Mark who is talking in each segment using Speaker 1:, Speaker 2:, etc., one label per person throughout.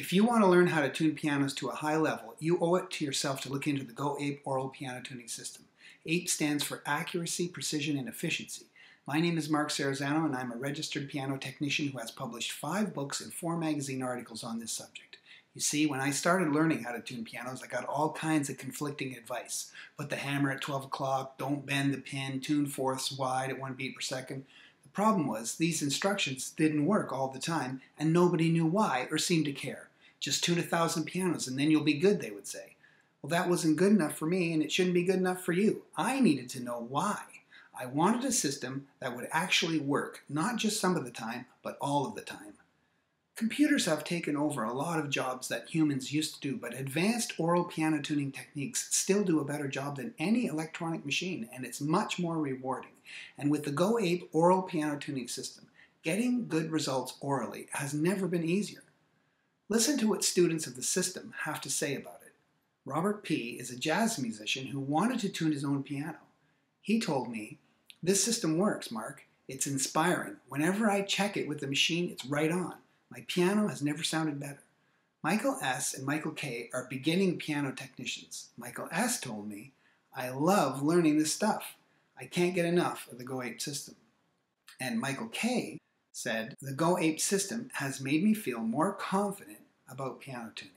Speaker 1: If you want to learn how to tune pianos to a high level, you owe it to yourself to look into the Go Ape Aural Piano Tuning System. APE stands for Accuracy, Precision, and Efficiency. My name is Mark Cerisano, and I'm a registered piano technician who has published five books and four magazine articles on this subject. You see, when I started learning how to tune pianos, I got all kinds of conflicting advice. Put the hammer at 12 o'clock, don't bend the pin, tune fourths wide at one beat per second. The problem was, these instructions didn't work all the time, and nobody knew why or seemed to care. Just tune a thousand pianos and then you'll be good, they would say. Well, that wasn't good enough for me and it shouldn't be good enough for you. I needed to know why. I wanted a system that would actually work, not just some of the time, but all of the time. Computers have taken over a lot of jobs that humans used to do, but advanced aural piano tuning techniques still do a better job than any electronic machine, and it's much more rewarding. And with the Go Ape aural piano tuning system, getting good results aurally has never been easier. Listen to what students of the system have to say about it. Robert P. is a jazz musician who wanted to tune his own piano. He told me, This system works, Mark. It's inspiring. Whenever I check it with the machine, it's right on. My piano has never sounded better. Michael S. and Michael K. are beginning piano technicians. Michael S. told me, I love learning this stuff. I can't get enough of the Go Ape system. And Michael K. said, The Go Ape system has made me feel more confident about piano tuning.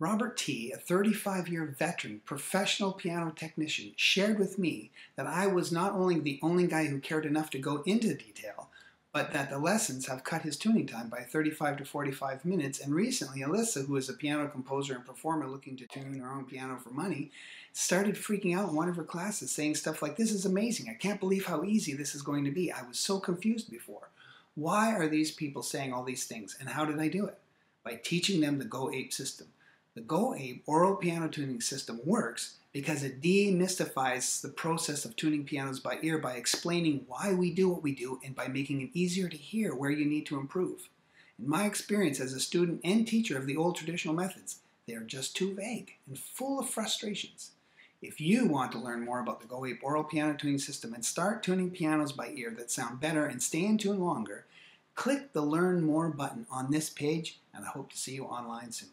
Speaker 1: Robert T., a 35 year veteran professional piano technician, shared with me that I was not only the only guy who cared enough to go into detail, but that the lessons have cut his tuning time by 35 to 45 minutes. And recently, Alyssa, who is a piano composer and performer looking to tune her own piano for money, started freaking out in one of her classes, saying stuff like, This is amazing. I can't believe how easy this is going to be. I was so confused before. Why are these people saying all these things, and how did I do it? By teaching them the Go Ape system. The Go Ape aural piano tuning system works because it demystifies the process of tuning pianos by ear by explaining why we do what we do and by making it easier to hear where you need to improve. In my experience as a student and teacher of the old traditional methods, they are just too vague and full of frustrations. If you want to learn more about the Go Ape aural piano tuning system and start tuning pianos by ear that sound better and stay in tune longer, Click the Learn More button on this page, and I hope to see you online soon.